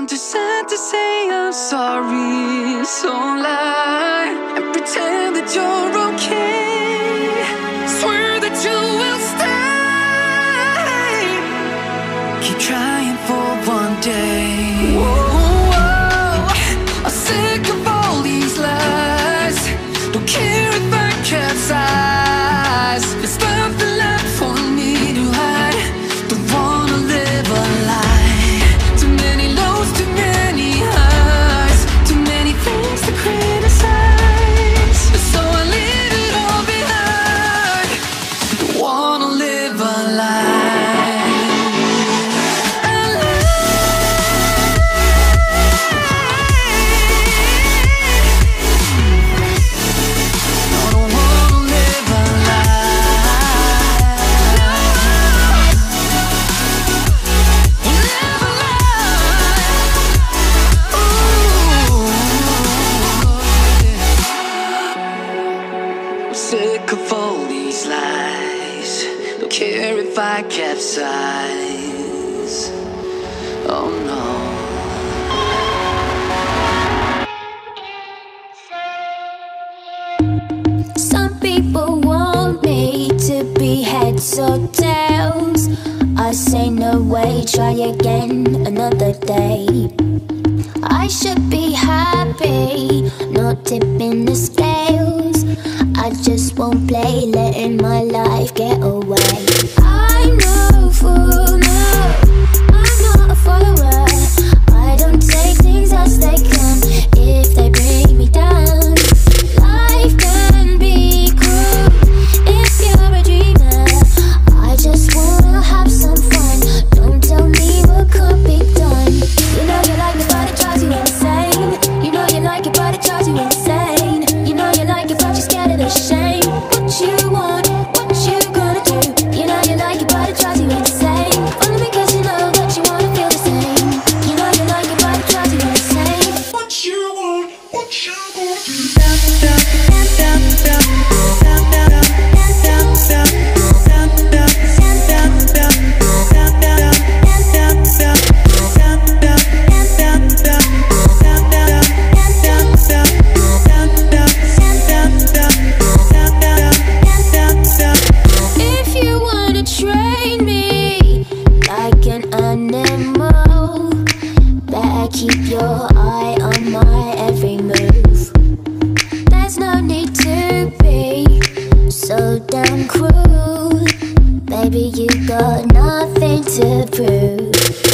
I'm too sad to say I'm sorry, so lie and pretend that you're okay. Swear that you will stay. Keep trying for one day. Whoa, care if I capsize. Oh no. Some people want me to be heads or tails. I say no way, try again another day. I should be happy, not tipping the scales. I just won't play, letting my life get away. keep your eye on my every move. There's no need to be so damn cruel. Baby, you got nothing to prove.